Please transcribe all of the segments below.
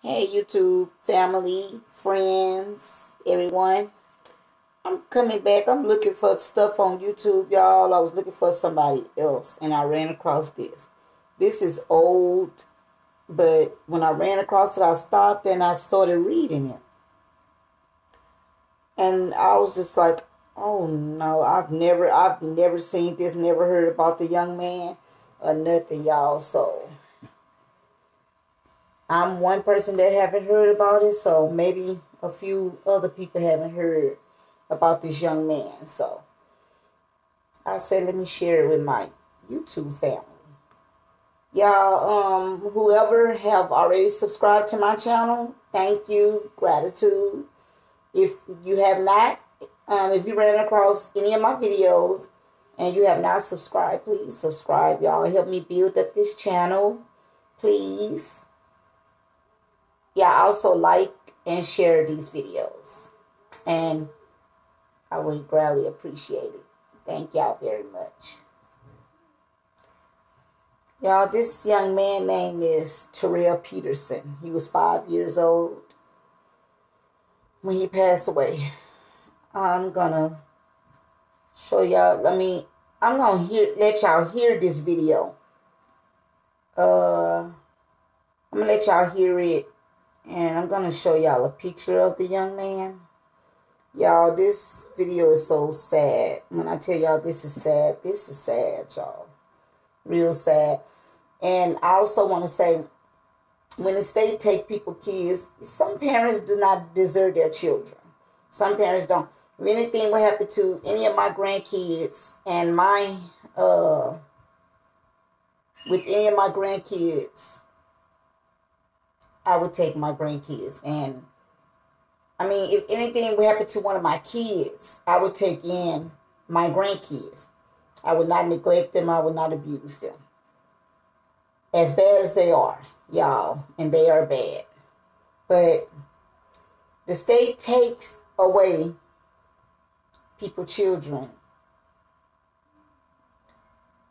Hey, YouTube family, friends, everyone. I'm coming back. I'm looking for stuff on YouTube, y'all. I was looking for somebody else, and I ran across this. This is old, but when I ran across it, I stopped and I started reading it. And I was just like, oh no, I've never, I've never seen this, never heard about the young man or nothing, y'all. So I'm one person that haven't heard about it, so maybe a few other people haven't heard about this young man. So I said, let me share it with my YouTube family. Y'all, um, whoever have already subscribed to my channel, thank you, gratitude. If you have not, um, if you ran across any of my videos and you have not subscribed, please subscribe, y'all. Help me build up this channel, please yeah, also like and share these videos. And I would greatly appreciate it. Thank y'all very much. Y'all, this young man name is Terrell Peterson. He was five years old when he passed away. I'm gonna show y'all. Let me. I'm gonna hear let y'all hear this video. Uh, I'm gonna let y'all hear it and I'm going to show y'all a picture of the young man. Y'all, this video is so sad. When I tell y'all this is sad, this is sad, y'all. Real sad. And I also want to say, when the state take people kids, some parents do not deserve their children. Some parents don't. If anything would happen to any of my grandkids and my, uh, with any of my grandkids, I would take my grandkids. And I mean, if anything would happen to one of my kids, I would take in my grandkids. I would not neglect them. I would not abuse them. As bad as they are, y'all, and they are bad. But the state takes away people, children,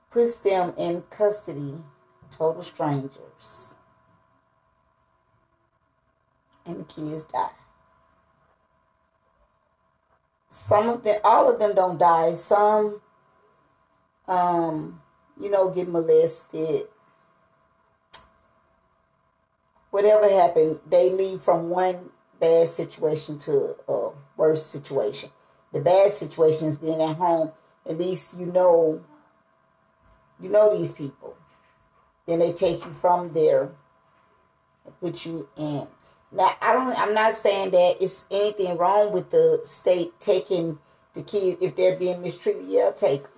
puts them in custody, total strangers and the kids die. Some of them, all of them don't die. Some, um, you know, get molested. Whatever happened, they leave from one bad situation to a worse situation. The bad situation is being at home. At least you know, you know these people. Then they take you from there and put you in now, I don't. I'm not saying that it's anything wrong with the state taking the kids if they're being mistreated. Yeah, take them.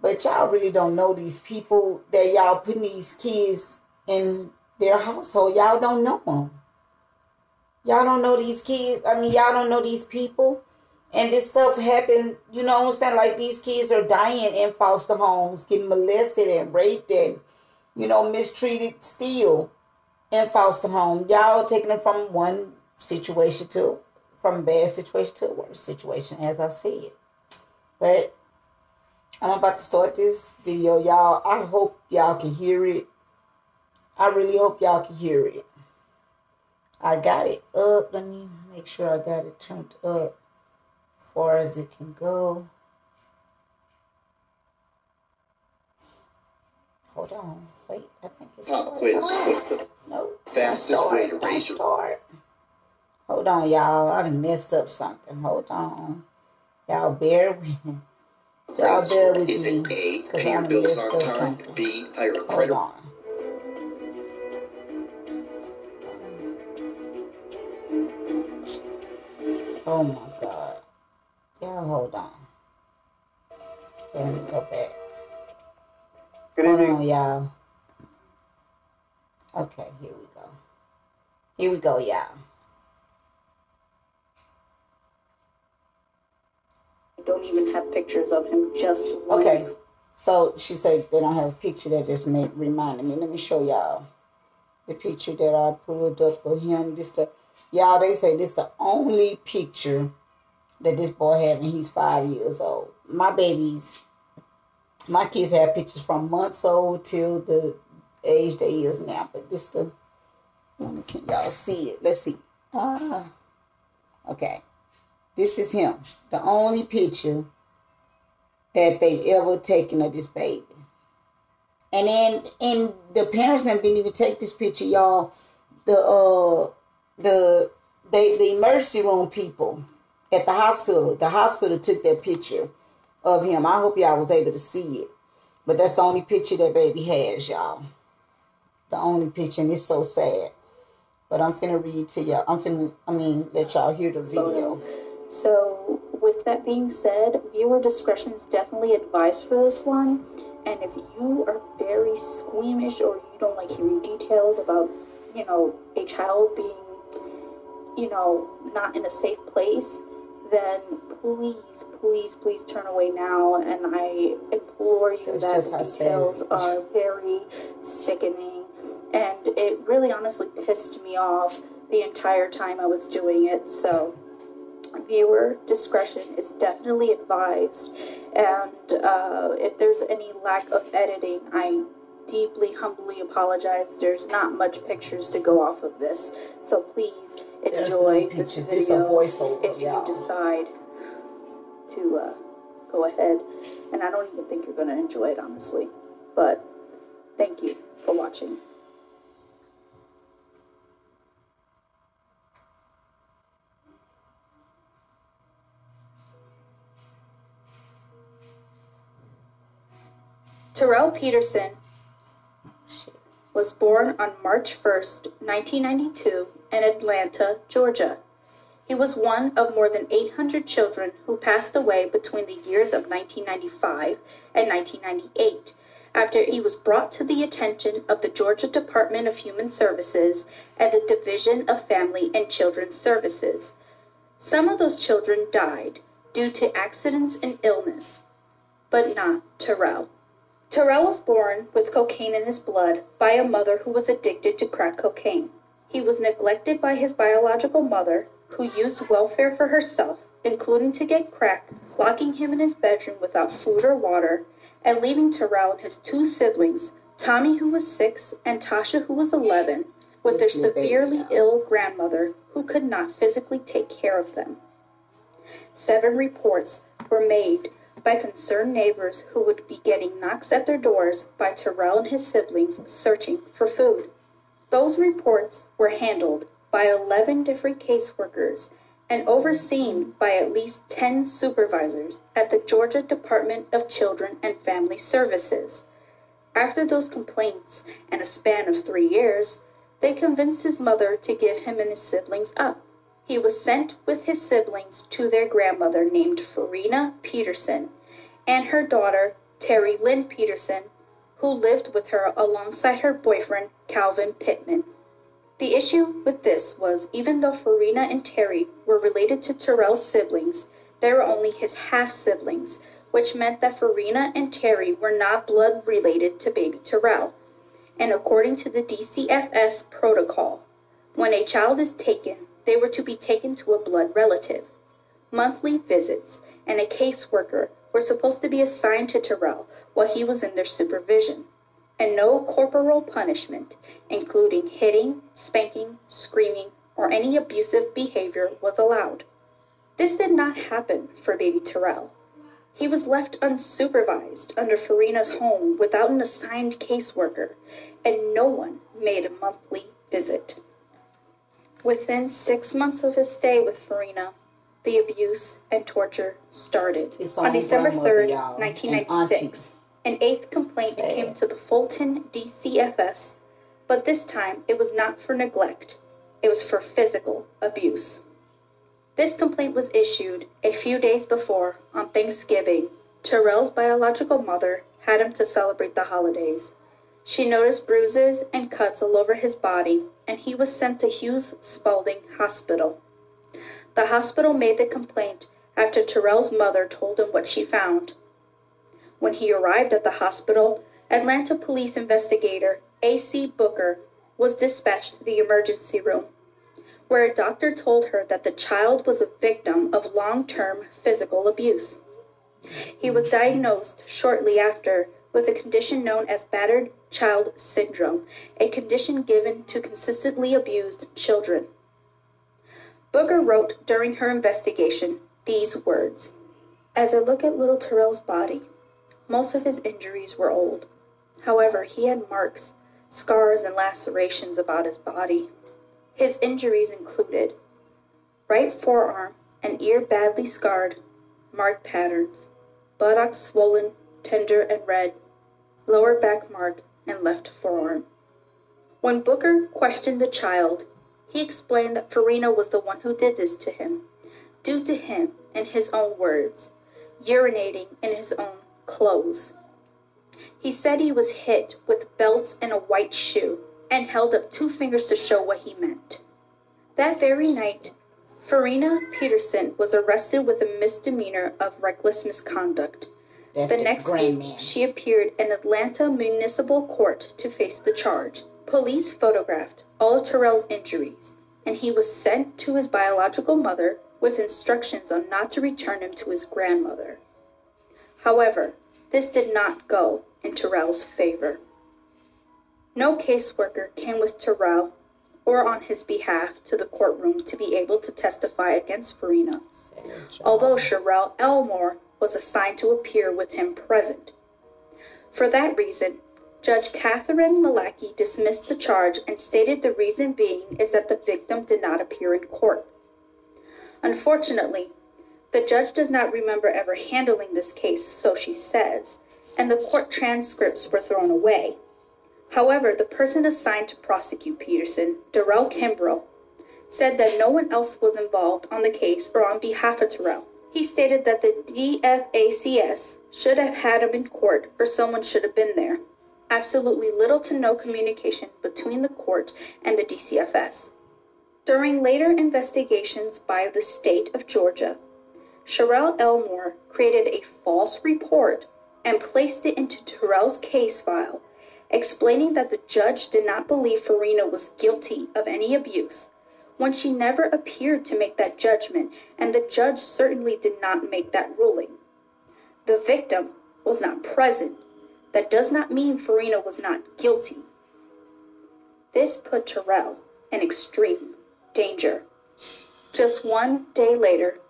But y'all really don't know these people that y'all putting these kids in their household. Y'all don't know them. Y'all don't know these kids. I mean, y'all don't know these people. And this stuff happened, you know what I'm saying? Like these kids are dying in foster homes, getting molested and raped and, you know, mistreated still in foster home. Y'all taking them from one situation to from bad situation to a worse situation, as I said. But I'm about to start this video, y'all. I hope y'all can hear it. I really hope y'all can hear it. I got it up. Let me make sure I got it turned up far as it can go. Hold on. Wait, I think it's Pop quiz. What's the no, fastest way to raise your start. Hold on, y'all. I done messed up something. Hold on. Y'all bear with me. Y'all bear with Is me. it A, pay your bills on time, something. B, hire a Hold on. Oh my god. Y'all hold on. Let me go back. Good Hold evening. Oh, on, y'all. Okay, here we go. Here we go, y'all. don't even have pictures of him, just one. Okay. So she said they don't have a picture that just made reminded me. Let me show y'all the picture that I pulled up of him. This the y'all they say this the only picture that this boy had when he's five years old. My babies, my kids have pictures from months old till the age they is now, but this the Wonder Can y'all see it? Let's see. Ah, okay. This is him. The only picture that they've ever taken of this baby. And then, and the parents them didn't even take this picture, y'all. The uh, the they the emergency room people at the hospital. The hospital took that picture of him. I hope y'all was able to see it. But that's the only picture that baby has, y'all. The only picture, and it's so sad. But I'm finna read to y'all. I'm finna, I mean, let y'all hear the video. So, with that being said, viewer discretion is definitely advised for this one. And if you are very squeamish or you don't like hearing details about, you know, a child being, you know, not in a safe place, then please, please, please turn away now. And I implore you That's that just the details are very sickening. And it really honestly pissed me off the entire time I was doing it. So, viewer discretion is definitely advised. And uh, if there's any lack of editing, I deeply, humbly apologize. There's not much pictures to go off of this. So please enjoy no this. This video voiceover, if you decide to uh, go ahead. And I don't even think you're going to enjoy it, honestly. But thank you for watching. Terrell Peterson was born on March 1st, 1992, in Atlanta, Georgia. He was one of more than 800 children who passed away between the years of 1995 and 1998 after he was brought to the attention of the Georgia Department of Human Services and the Division of Family and Children's Services. Some of those children died due to accidents and illness, but not Terrell. Terrell was born with cocaine in his blood by a mother who was addicted to crack cocaine. He was neglected by his biological mother, who used welfare for herself, including to get crack, locking him in his bedroom without food or water, and leaving Terrell and his two siblings, Tommy, who was six, and Tasha, who was 11, with their This your baby severely ill grandmother, who could not physically take care of them. Seven reports were made by concerned neighbors who would be getting knocks at their doors by Terrell and his siblings searching for food. Those reports were handled by 11 different caseworkers and overseen by at least 10 supervisors at the Georgia Department of Children and Family Services. After those complaints and a span of three years, they convinced his mother to give him and his siblings up. He was sent with his siblings to their grandmother named Farina Peterson and her daughter, Terry Lynn Peterson, who lived with her alongside her boyfriend, Calvin Pittman. The issue with this was even though Farina and Terry were related to Terrell's siblings, they were only his half siblings, which meant that Farina and Terry were not blood related to baby Terrell. And according to the DCFS protocol, when a child is taken, they were to be taken to a blood relative. Monthly visits and a caseworker were supposed to be assigned to Terrell while he was in their supervision, and no corporal punishment, including hitting, spanking, screaming, or any abusive behavior, was allowed. This did not happen for baby Terrell. He was left unsupervised under Farina's home without an assigned caseworker, and no one made a monthly visit. Within six months of his stay with Farina, the abuse and torture started. On December grandmother, 3rd, 1996, an eighth complaint came to the Fulton DCFS, but this time it was not for neglect, it was for physical abuse. This complaint was issued a few days before, on Thanksgiving. Terrell's biological mother had him to celebrate the holidays. She noticed bruises and cuts all over his body, and he was sent to Hughes Spalding Hospital. The hospital made the complaint after Terrell's mother told him what she found. When he arrived at the hospital, Atlanta police investigator A.C. Booker was dispatched to the emergency room, where a doctor told her that the child was a victim of long term physical abuse. He was diagnosed shortly after with a condition known as battered child syndrome, a condition given to consistently abused children. Booker wrote during her investigation these words As I look at little Terrell's body, most of his injuries were old. However, he had marks, scars, and lacerations about his body. His injuries included right forearm and ear badly scarred, mark patterns, buttocks swollen, tender, and red, lower back mark, and left forearm. When Booker questioned the child, he explained that Farina was the one who did this to him, due to him, in his own words, urinating in his own clothes. He said he was hit with belts and a white shoe and held up two fingers to show what he meant. That very night, Farina Peterson was arrested with a misdemeanor of reckless misconduct. That's the the next week, man. she appeared in Atlanta Municipal Court to face the charge. Police photographed all of Terrell's injuries, and he was sent to his biological mother with instructions on not to return him to his grandmother. However, this did not go in Terrell's favor. No caseworker came with Terrell or on his behalf to the courtroom to be able to testify against Farina, although Sherelle Elmore was assigned to appear with him present. For that reason, Judge Catherine Malachy dismissed the charge and stated the reason being is that the victim did not appear in court. Unfortunately, the judge does not remember ever handling this case, so she says, and the court transcripts were thrown away. However, the person assigned to prosecute Peterson, Darrell Kimbrough, said that no one else was involved on the case or on behalf of Terrell. He stated that the DFACS should have had him in court or someone should have been there. Absolutely little to no communication between the court and the DCFS. During later investigations by the state of Georgia, Sherelle Elmore created a false report and placed it into Terrell's case file, explaining that the judge did not believe Farina was guilty of any abuse when she never appeared to make that judgment, and the judge certainly did not make that ruling. The victim was not present. That does not mean Farina was not guilty. This put Terrell in extreme danger. Just one day later,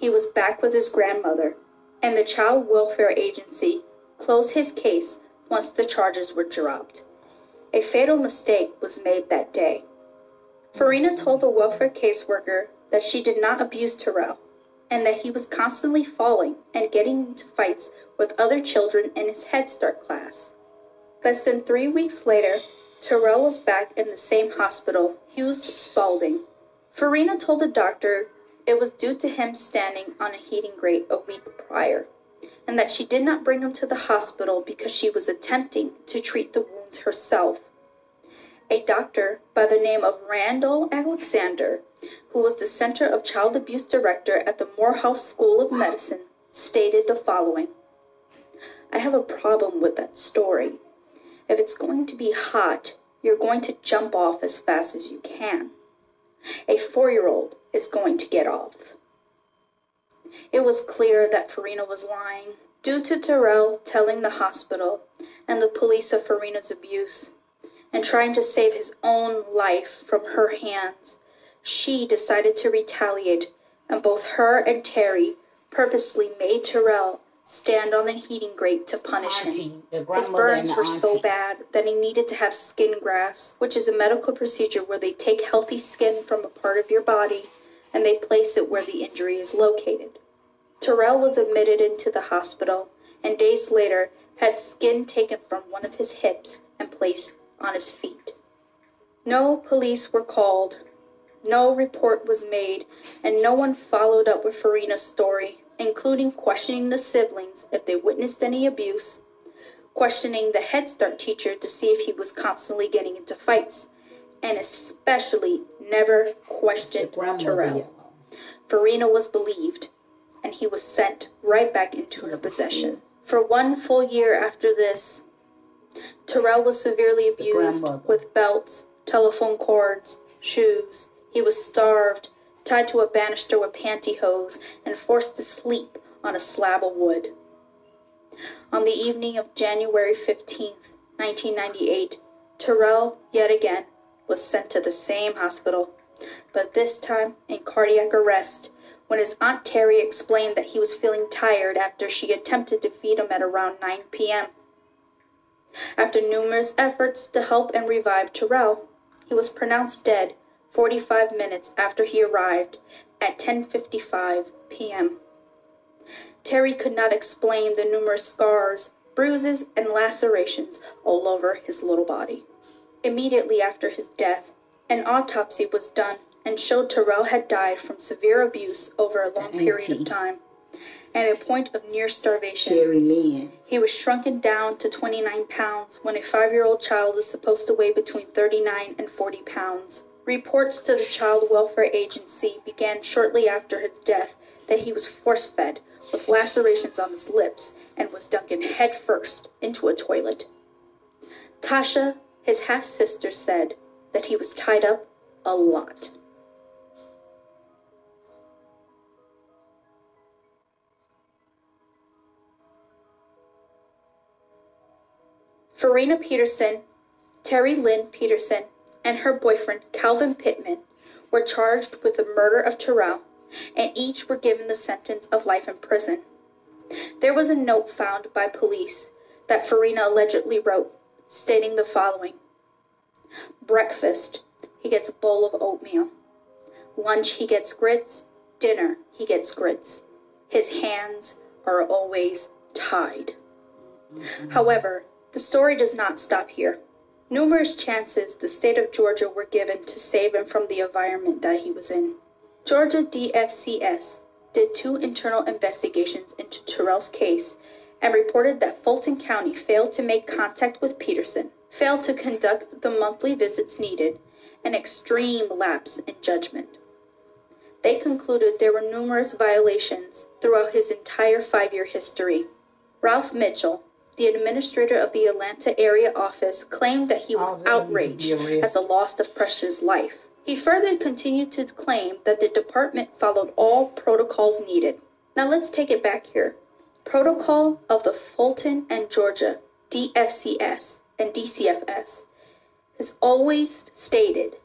he was back with his grandmother, and the Child Welfare Agency closed his case once the charges were dropped. A fatal mistake was made that day. Farina told the welfare caseworker that she did not abuse Terrell and that he was constantly falling and getting into fights with other children in his Head Start class. Less than three weeks later, Terrell was back in the same hospital, Hughes Spalding. Farina told the doctor it was due to him standing on a heating grate a week prior, and that she did not bring him to the hospital because she was attempting to treat the wounds herself. A doctor by the name of Randall Alexander, who was the Center of Child Abuse Director at the Morehouse School of Medicine, stated the following I have a problem with that story. If it's going to be hot, you're going to jump off as fast as you can. A four year old is going to get off. It was clear that Farina was lying. Due to Terrell telling the hospital and the police of Farina's abuse and trying to save his own life from her hands, she decided to retaliate, and both her and Terry purposely made Terrell stand on the heating grate to punish him. His burns were so bad that he needed to have skin grafts, which is a medical procedure where they take healthy skin from a part of your body and they place it where the injury is located. Terrell was admitted into the hospital and days later had skin taken from one of his hips and placed on his feet. No police were called, no report was made, and no one followed up with Farina's story, including questioning the siblings if they witnessed any abuse, questioning the Head Start teacher to see if he was constantly getting into fights, and especially never questioned Terrell. Farina was believed, and he was sent right back into her possession. For one full year after this, Terrell was severely abused with belts, telephone cords, shoes. He was starved, tied to a banister with pantyhose, and forced to sleep on a slab of wood. On the evening of January 15th, 1998, Terrell, yet again, was sent to the same hospital, but this time in cardiac arrest when his Aunt Terry explained that he was feeling tired after she attempted to feed him at around 9 p.m. After numerous efforts to help and revive Terrell, he was pronounced dead 45 minutes after he arrived at 10:55 p.m. Terry could not explain the numerous scars, bruises, and lacerations all over his little body. Immediately after his death, an autopsy was done and showed Terrell had died from severe abuse over a long period of time and a point of near starvation. He was shrunken down to 29 pounds when a five year old child is supposed to weigh between 39 and 40 pounds. Reports to the Child Welfare Agency began shortly after his death that he was force fed with lacerations on his lips and was dunked headfirst into a toilet. Tasha, his half sister, said that he was tied up a lot. Farina Peterson, Terry Lynn Peterson, and her boyfriend Calvin Pittman were charged with the murder of Terrell, and each were given the sentence of life in prison. There was a note found by police that Farina allegedly wrote, stating the following Breakfast, he gets a bowl of oatmeal. Lunch, he gets grits. Dinner, he gets grits. His hands are always tied. However, the story does not stop here. Numerous chances the state of Georgia were given to save him from the environment that he was in. Georgia DFCS did two internal investigations into Terrell's case and reported that Fulton County failed to make contact with Peterson, failed to conduct the monthly visits needed, an extreme lapse in judgment. They concluded there were numerous violations throughout his entire five year history. Ralph Mitchell, the administrator of the Atlanta area office, claimed that he was they need to outraged at the loss of Precious' life. He further continued to claim that the department followed all protocols needed. Now let's take it back here. Protocol of the Fulton and Georgia DFCS and DCFS has always stated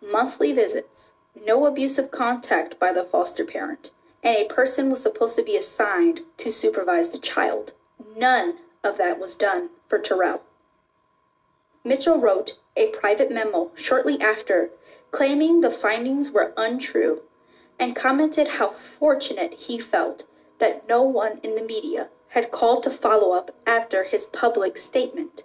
monthly visits, no abusive contact by the foster parent, and a person was supposed to be assigned to supervise the child. None of that was done for Terrell. Mitchell wrote a private memo shortly after claiming the findings were untrue and commented how fortunate he felt that no one in the media had called to follow up after his public statement.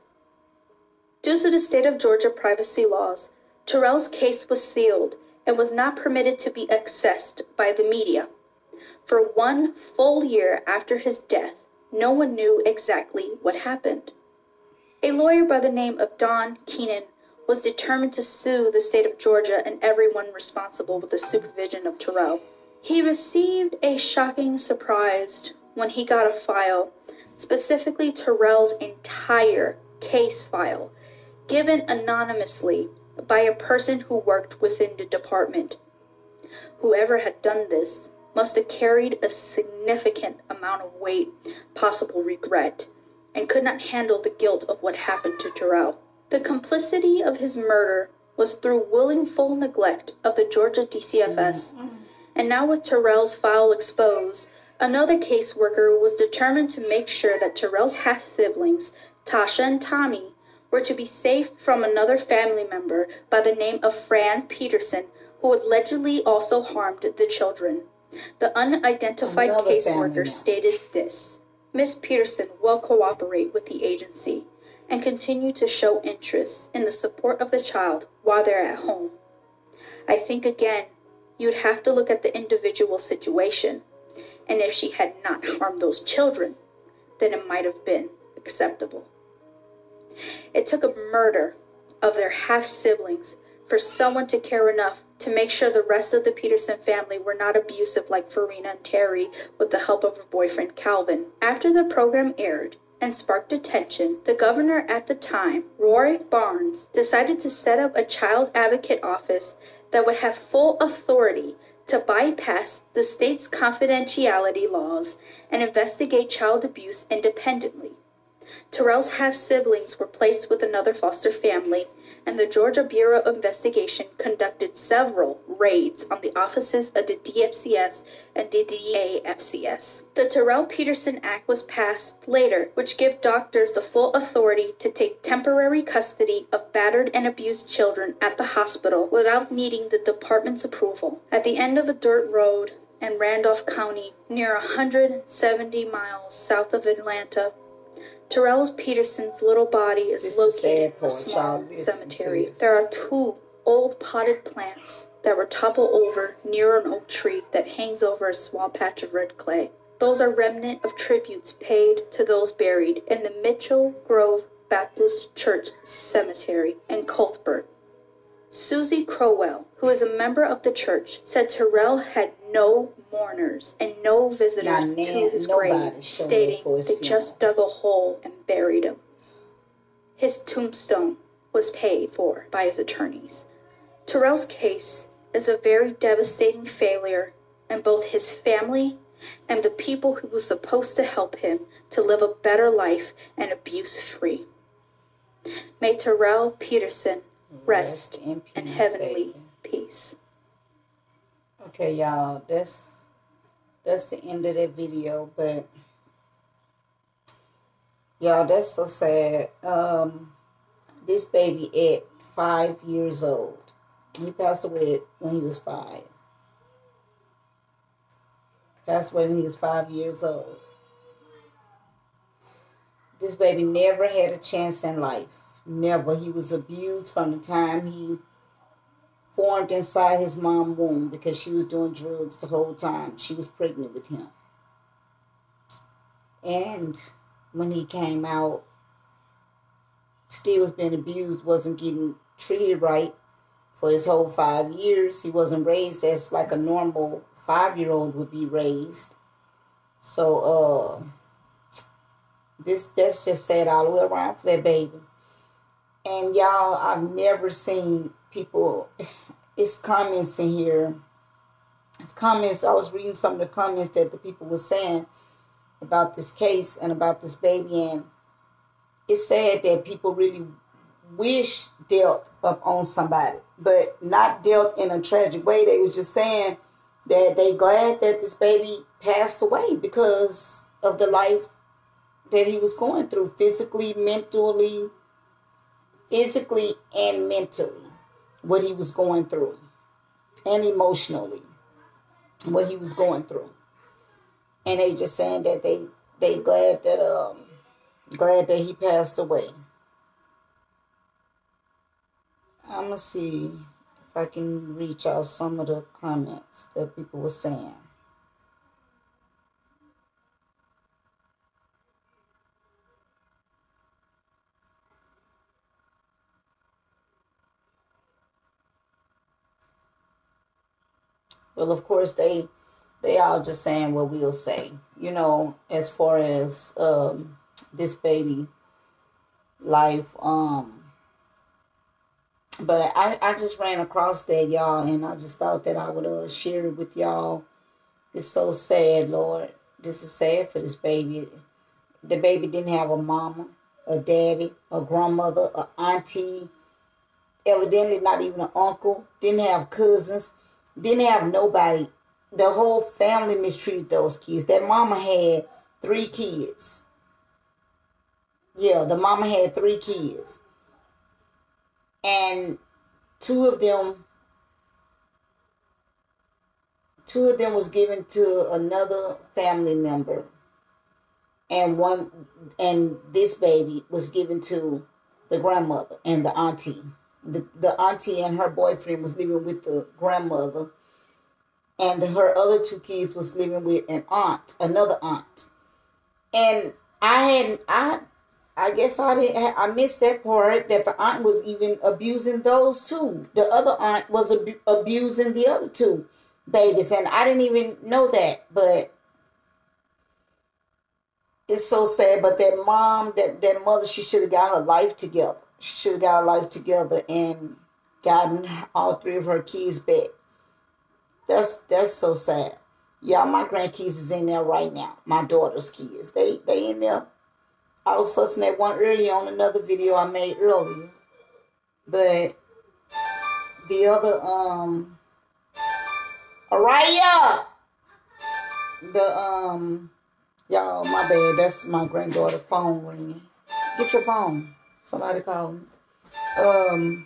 Due to the state of Georgia privacy laws, Terrell's case was sealed and was not permitted to be accessed by the media. For one full year after his death, no one knew exactly what happened. A lawyer by the name of Don Keenan was determined to sue the state of Georgia and everyone responsible with the supervision of Terrell. He received a shocking surprise when he got a file, specifically Terrell's entire case file, given anonymously by a person who worked within the department. Whoever had done this must have carried a significant amount of weight, possible regret, and could not handle the guilt of what happened to Terrell. The complicity of his murder was through willful neglect of the Georgia DCFS, and now with Terrell's file exposed, another caseworker was determined to make sure that Terrell's half siblings, Tasha and Tommy, were to be safe from another family member by the name of Fran Peterson, who allegedly also harmed the children. The unidentified Another family caseworker stated this Miss Peterson will cooperate with the agency and continue to show interest in the support of the child while they're at home. I think again, you'd have to look at the individual situation, and if she had not harmed those children, then it might have been acceptable. It took a murder of their half siblings for someone to care enough to make sure the rest of the Peterson family were not abusive like Farina and Terry with the help of her boyfriend Calvin. After the program aired and sparked attention, the governor at the time, Roy Barnes, decided to set up a child advocate office that would have full authority to bypass the state's confidentiality laws and investigate child abuse independently. Terrell's half siblings were placed with another foster family, and the Georgia Bureau of Investigation conducted several raids on the offices of the DFCS and the DAFCS. The Terrell Peterson Act was passed later, which gave doctors the full authority to take temporary custody of battered and abused children at the hospital without needing the department's approval. At the end of a dirt road in Randolph County, near 170 miles south of Atlanta, Terrell Peterson's little body is This located in a small y'all. Listen to cemetery. There are two old potted plants that were toppled over near an oak tree that hangs over a small patch of red clay. Those are remnant of tributes paid to those buried in the Mitchell Grove Baptist Church Cemetery in Cuthbert. Susie Crowell, who is a member of the church, said Terrell had no mourners and no visitors to his grave, stating his they just dug a hole and buried him. His tombstone was paid for by his attorneys. Terrell's case is a very devastating failure, and both his family and the people who were supposed to help him to live a better life and abuse free. May Terrell Peterson rest, Rest in in heavenly baby. peace. Okay, y'all, that's that's the end of that video, but y'all, that's so sad. Um, this baby at five years old, he passed away when he was five. Passed away when he was five years old. This baby never had a chance in life. Never. He was abused from the time he formed inside his mom's womb because she was doing drugs the whole time she was pregnant with him. And when he came out, still was being abused, wasn't getting treated right for his whole five years. He wasn't raised as like a normal five year old would be raised. So uh this that's just sad all the way around for that baby. And y'all, I've never seen people it's comments in here. It's comments. I was reading some of the comments that the people were saying about this case and about this baby, and it's sad that people really wish dealt up on somebody, but not dealt in a tragic way. They was just saying that they glad that this baby passed away because of the life that he was going through physically, mentally, physically and mentally what he was going through and emotionally what he was going through. And they just saying that they they glad that um glad that he passed away. I'm gonna see if i can reach out some of the comments that people were saying Well, of course, they they all just saying what we'll say. You know, as far as um this baby life. Um but I, I just ran across that y'all and I just thought that I would uh, share it with y'all. It's so sad, Lord. This is sad for this baby. The baby didn't have a mama, a daddy, a grandmother, a auntie, evidently not even an uncle, didn't have cousins, didn't have nobody. The whole family mistreated those kids. That mama had three kids. Yeah, the mama had three kids. And two of them two of them was given to another family member. And one and this baby was given to the grandmother and the auntie. The, the auntie and her boyfriend was living with the grandmother and her other two kids was living with an aunt, another aunt. And I had I I guess I didn't I missed that part that the aunt was even abusing those two. The other aunt was ab- abusing the other two babies and I didn't even know that, but it's so sad. But that mom, that that mother, she should have got her life together. She got her life together and gotten all three of her kids back. that's that's so sad. Yeah, my grandkids is in there right now. My daughter's kids. They they in there. I was fussing at one earlier on another video I made earlier. But the other um Araya the um y'all my bad that's my granddaughter phone ringing get your phone somebody call me um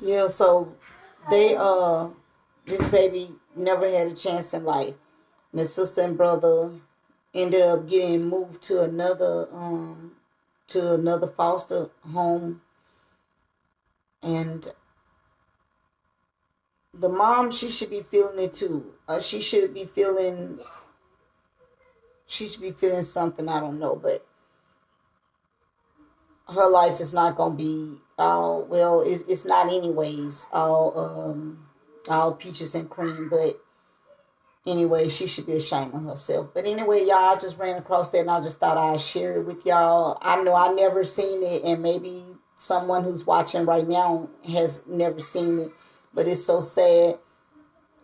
yeah so they uh this baby never had a chance in life. And his sister and brother ended up getting moved to another um to another foster home. And the mom she should be feeling it too. Uh, she should be feeling she should be feeling something i don't know but her life is not gonna be all well it's, it's not anyways all um all peaches and cream but anyway she should be ashamed of herself. But anyway y'all I just ran across that and i just thought i'd share it with y'all. I know i never seen it and maybe someone who's watching right now has never seen it but it's so sad.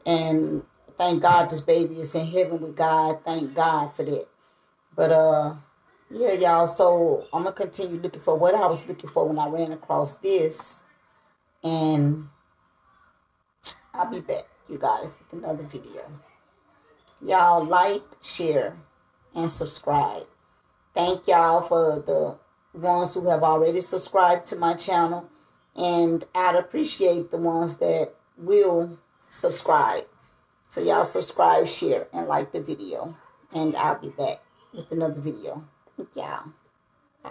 And thank god this baby is in heaven with god. Thank god for that. But uh yeah y'all. So i'm gonna continue looking for what i was looking for when i ran across this. And i'll be back you guys with another video. Y'all like share and subscribe. Thank y'all for the ones who have already subscribed to my channel. And I'd appreciate the ones that will subscribe. So y'all subscribe, share, and like the video. And I'll be back with another video. Thank y'all. Bye.